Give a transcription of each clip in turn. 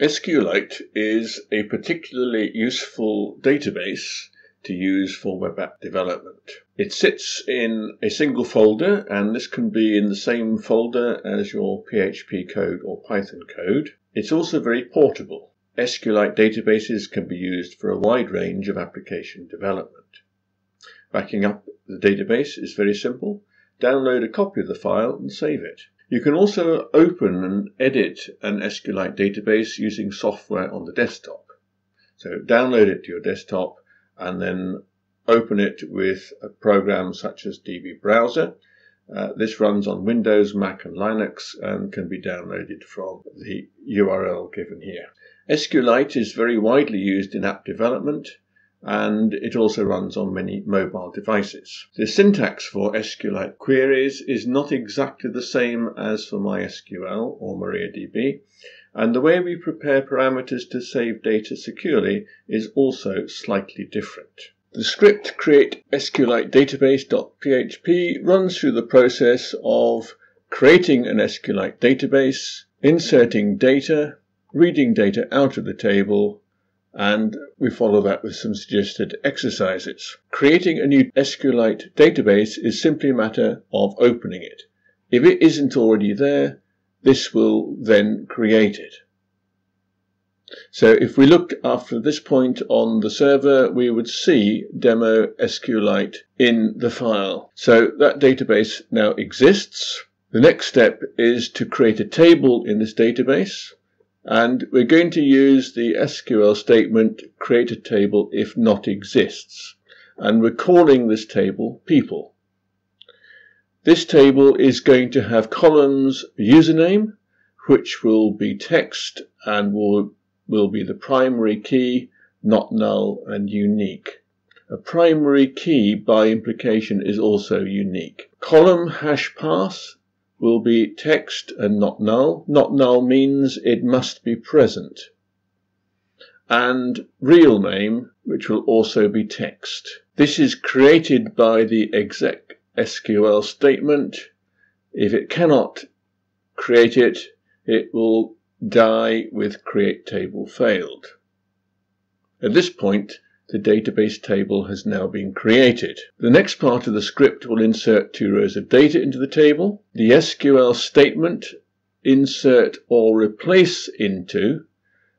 SQLite is a particularly useful database to use for web app development. It sits in a single folder, and this can be in the same folder as your PHP code or Python code. It's also very portable. SQLite databases can be used for a wide range of application development. Backing up the database is very simple. Download a copy of the file and save it. You can also open and edit an SQLite database using software on the desktop. So download it to your desktop and then open it with a program such as DB Browser. Uh, this runs on Windows, Mac, and Linux and can be downloaded from the URL given here. SQLite is very widely used in app development and it also runs on many mobile devices. The syntax for SQLite queries is not exactly the same as for MySQL or MariaDB, and the way we prepare parameters to save data securely is also slightly different. The script create SQLite database.php runs through the process of creating an SQLite database, inserting data, reading data out of the table, and we follow that with some suggested exercises. Creating a new SQLite database is simply a matter of opening it. If it isn't already there, this will then create it. So if we look after this point on the server, we would see demo SQLite in the file. So that database now exists. The next step is to create a table in this database. And we're going to use the SQL statement create a table if not exists. And we're calling this table people. This table is going to have columns username, which will be text and will, will be the primary key, not null and unique. A primary key by implication is also unique. Column hash pass will be text and not null. Not null means it must be present. And real name, which will also be text. This is created by the exec SQL statement. If it cannot create it, it will die with create table failed. At this point, the database table has now been created. The next part of the script will insert two rows of data into the table. The SQL statement insert or replace into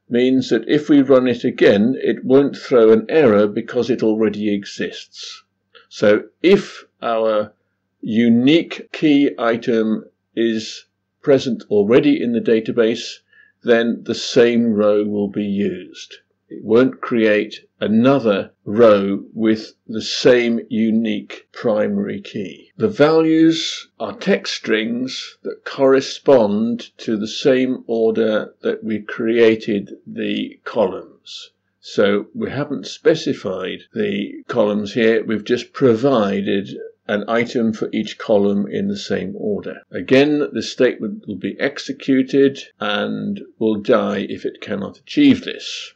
means that if we run it again, it won't throw an error because it already exists. So if our unique key item is present already in the database, then the same row will be used. It won't create another row with the same unique primary key. The values are text strings that correspond to the same order that we created the columns. So we haven't specified the columns here, we've just provided an item for each column in the same order. Again, the statement will be executed and will die if it cannot achieve this.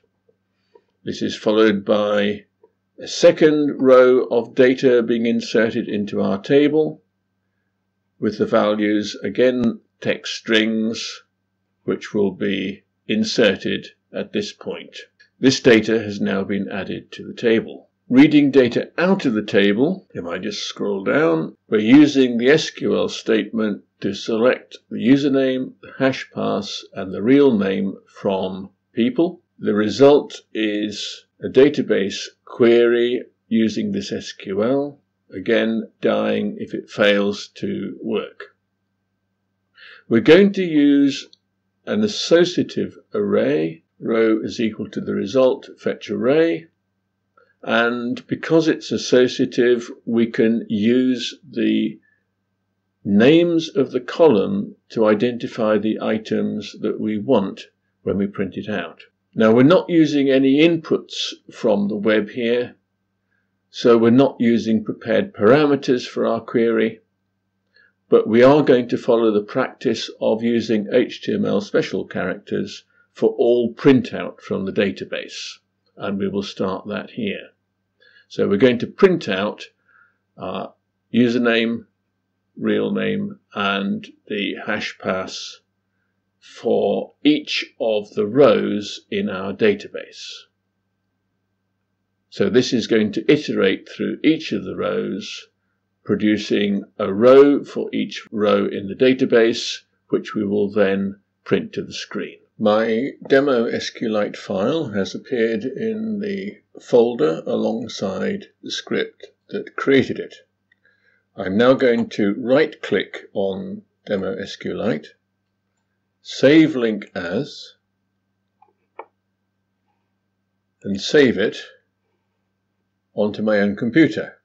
This is followed by a second row of data being inserted into our table with the values, again, text strings, which will be inserted at this point. This data has now been added to the table. Reading data out of the table, if I just scroll down, we're using the SQL statement to select the username, the hash pass, and the real name from people. The result is a database query using this SQL, again dying if it fails to work. We're going to use an associative array. Row is equal to the result, fetch array. And because it's associative, we can use the names of the column to identify the items that we want when we print it out. Now we're not using any inputs from the web here, so we're not using prepared parameters for our query, but we are going to follow the practice of using HTML special characters for all printout from the database, and we will start that here. So we're going to print out our username, real name, and the hash pass for each of the rows in our database. So this is going to iterate through each of the rows, producing a row for each row in the database, which we will then print to the screen. My demo SQLite file has appeared in the folder alongside the script that created it. I'm now going to right click on demo SQLite save link as, and save it onto my own computer.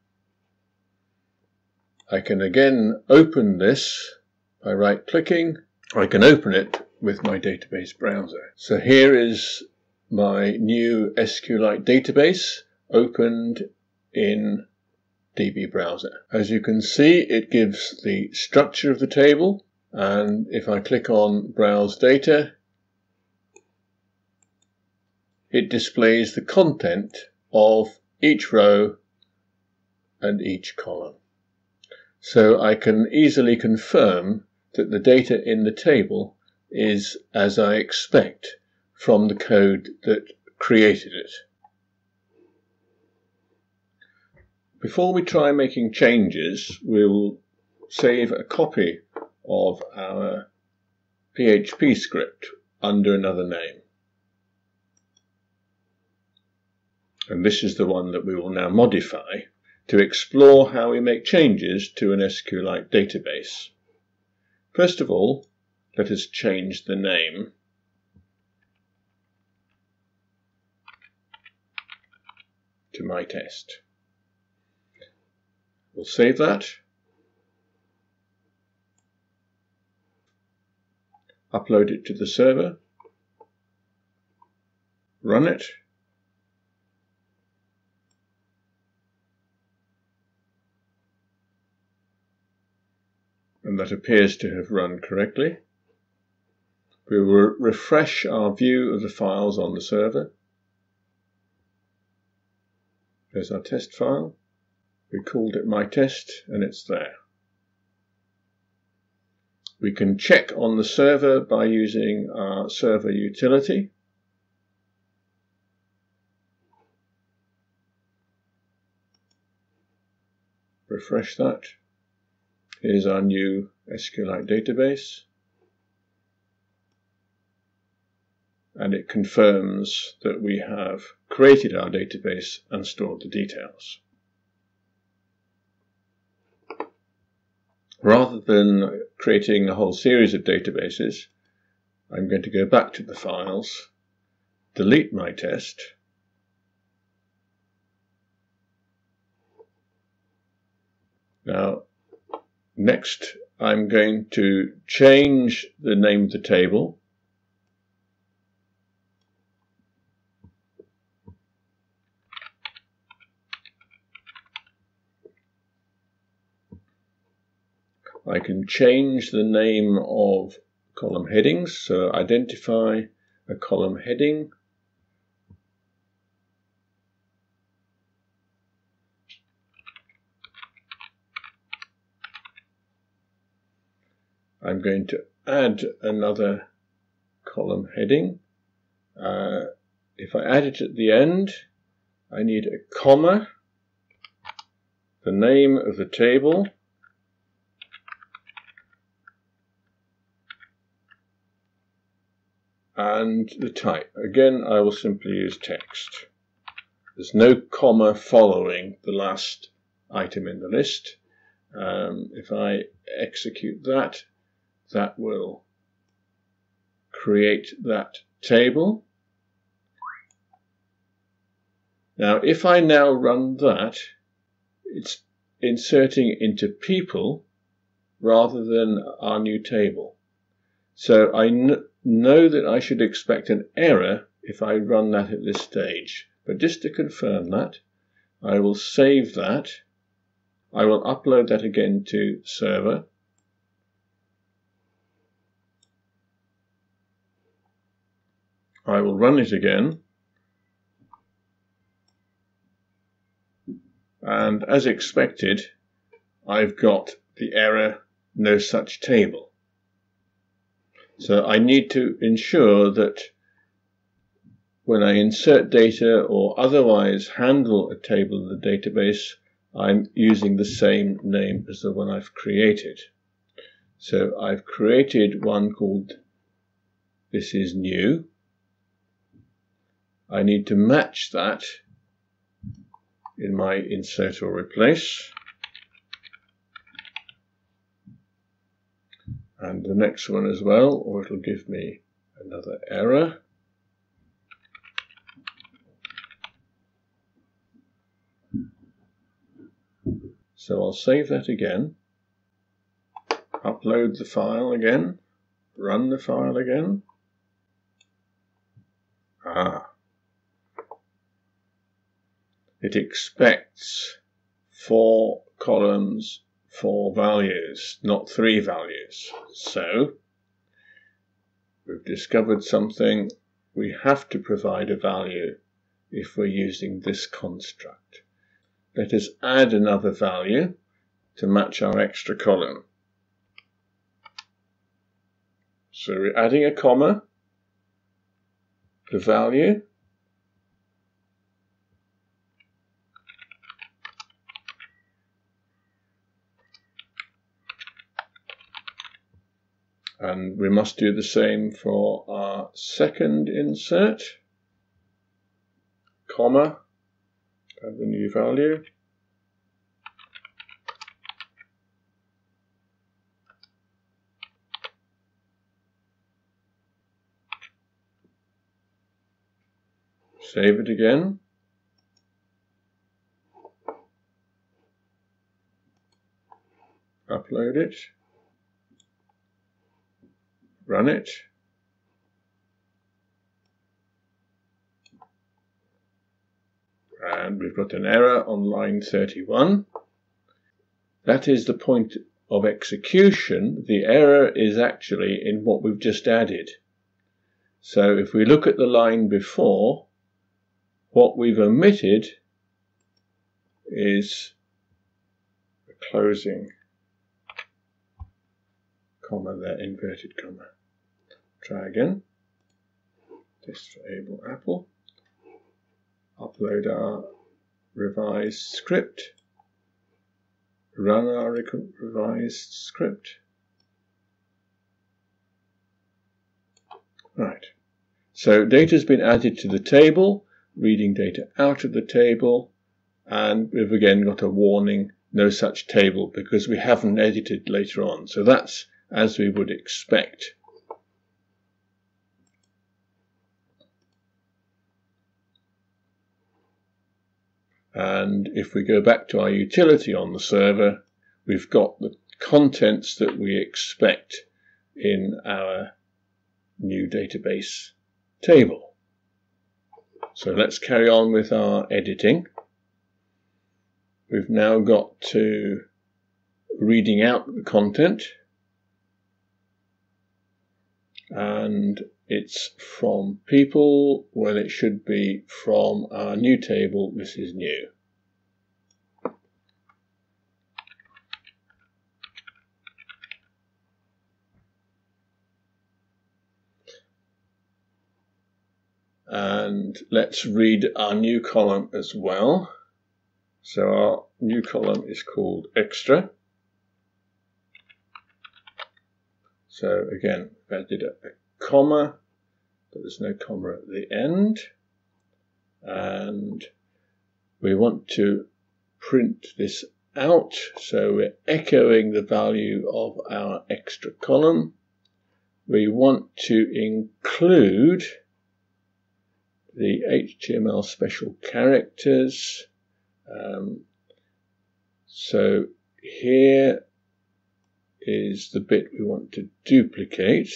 I can again open this by right clicking. I can open it with my database browser. So here is my new SQLite database opened in DB browser. As you can see, it gives the structure of the table, and if I click on Browse Data, it displays the content of each row and each column. So I can easily confirm that the data in the table is as I expect from the code that created it. Before we try making changes, we'll save a copy of our PHP script under another name. And this is the one that we will now modify to explore how we make changes to an SQLite database. First of all, let us change the name to my test. We'll save that upload it to the server, run it, and that appears to have run correctly. We will refresh our view of the files on the server. There's our test file. We called it my test and it's there. We can check on the server by using our server utility. Refresh that. Here's our new SQLite database. And it confirms that we have created our database and stored the details. Rather than creating a whole series of databases, I'm going to go back to the files, delete my test, Now, next I'm going to change the name of the table I can change the name of column headings. So identify a column heading. I'm going to add another column heading. Uh, if I add it at the end, I need a comma, the name of the table, and the type. Again, I will simply use text. There's no comma following the last item in the list. Um, if I execute that, that will create that table. Now, if I now run that, it's inserting into people rather than our new table. So I know that I should expect an error if I run that at this stage. But just to confirm that, I will save that. I will upload that again to server. I will run it again. And as expected, I've got the error no such table. So I need to ensure that when I insert data or otherwise handle a table in the database, I'm using the same name as the one I've created. So I've created one called this is new. I need to match that in my insert or replace. And the next one as well, or it'll give me another error. So I'll save that again, upload the file again, run the file again. Ah. It expects four columns, four values, not three values. So, we've discovered something. We have to provide a value if we're using this construct. Let us add another value to match our extra column. So we're adding a comma, the value, and we must do the same for our second insert, comma, add the new value. Save it again. Upload it. Run it. and we've got an error on line 31. That is the point of execution. The error is actually in what we've just added. So if we look at the line before, what we've omitted is the closing comma there, inverted comma. Try again. Disable apple upload our revised script, run our revised script. Right. So data has been added to the table, reading data out of the table, and we've again got a warning, no such table, because we haven't edited later on. So that's as we would expect. And if we go back to our utility on the server, we've got the contents that we expect in our new database table. So let's carry on with our editing. We've now got to reading out the content and it's from people when it should be from our new table, this is new. And let's read our new column as well. So our new column is called extra. So again, added a comma, but there's no comma at the end. And we want to print this out, so we're echoing the value of our extra column. We want to include the HTML special characters. Um, so here is the bit we want to duplicate.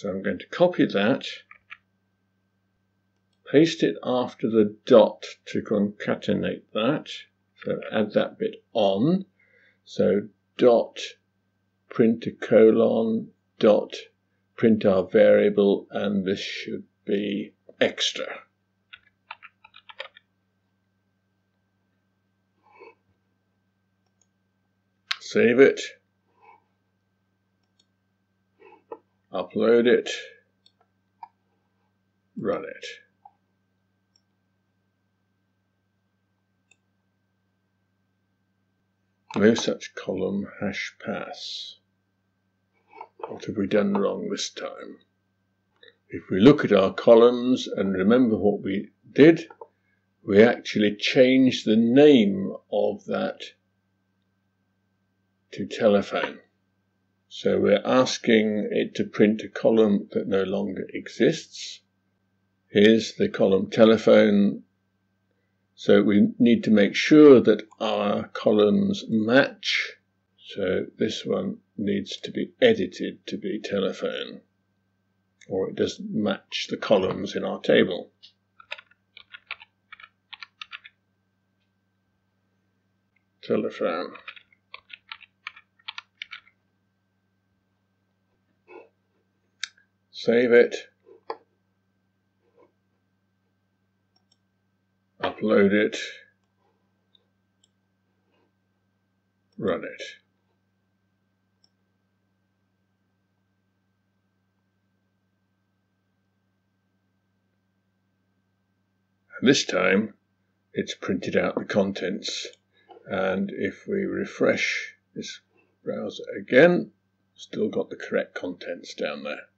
So I'm going to copy that, paste it after the dot to concatenate that. So add that bit on. So dot print a colon dot print our variable and this should be extra. Save it. Upload it, run it. No such column hash pass. What have we done wrong this time? If we look at our columns and remember what we did, we actually changed the name of that to telephone. So we're asking it to print a column that no longer exists. Here's the column telephone. So we need to make sure that our columns match. So this one needs to be edited to be telephone or it doesn't match the columns in our table. Telephone. Save it. Upload it. Run it. And This time it's printed out the contents and if we refresh this browser again, still got the correct contents down there.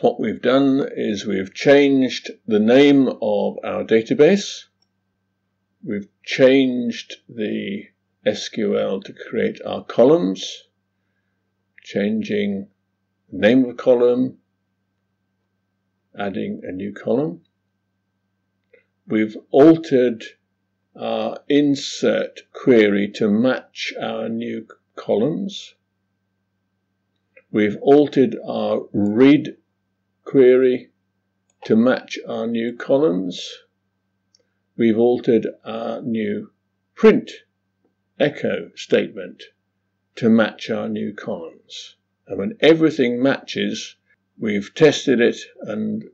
What we've done is we've changed the name of our database. We've changed the SQL to create our columns, changing the name of a column, adding a new column we've altered our insert query to match our new columns. We've altered our read query to match our new columns. We've altered our new print echo statement to match our new columns. And when everything matches, we've tested it and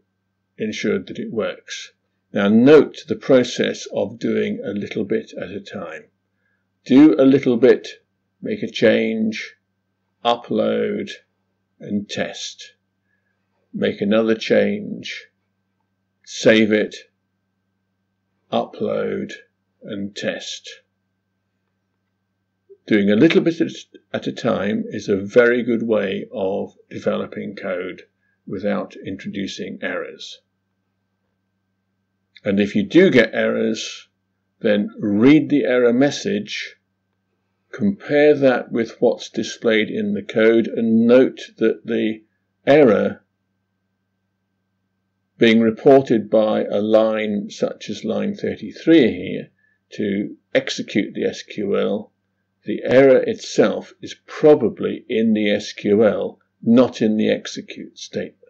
ensured that it works. Now note the process of doing a little bit at a time. Do a little bit, make a change, upload and test. Make another change, save it, upload and test. Doing a little bit at a time is a very good way of developing code without introducing errors. And if you do get errors, then read the error message, compare that with what's displayed in the code, and note that the error being reported by a line such as line 33 here to execute the SQL, the error itself is probably in the SQL, not in the execute statement.